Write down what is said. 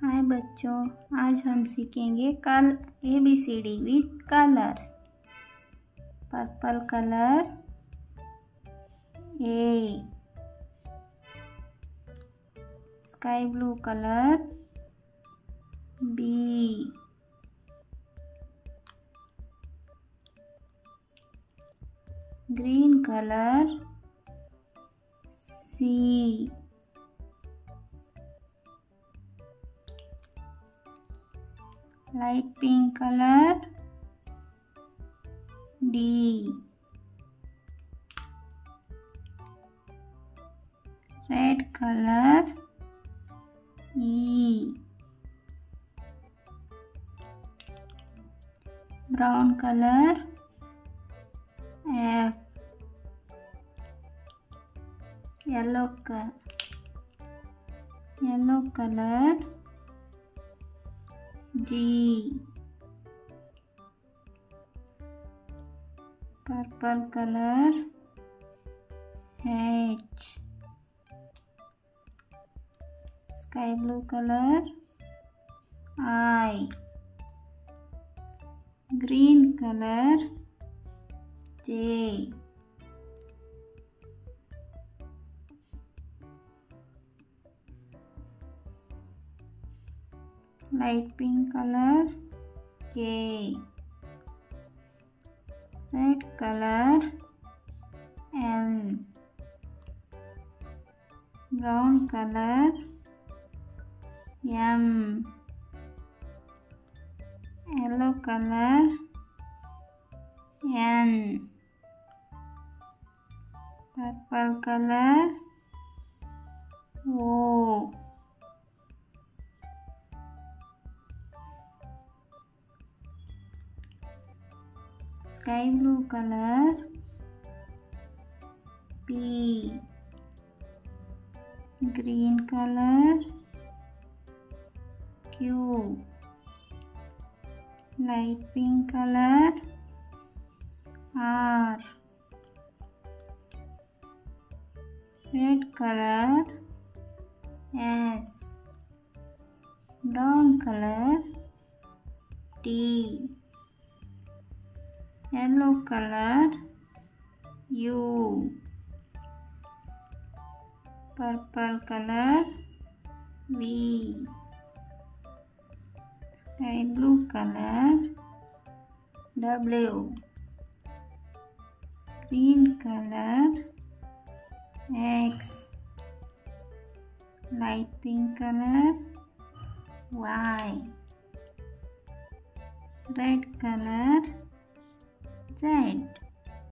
हाय बच्चों, आज हम सीखेंगे कल A B C D with colours purple colour A sky blue colour B green colour C light pink color. D. Red color. E. Brown color. F. Yellow color yellow color G. Purple color. H. Sky blue color. I. Green color. J light pink color. K. Red color. L. Brown color. M. Yellow color. N. Purple color. O sky blue color. P. Green color. Q. Light pink color. R. Red color. S. Brown color. T yellow color. U. Purple color. V. Sky blue color. W. Green color. X. Light pink color. Y. Red color Z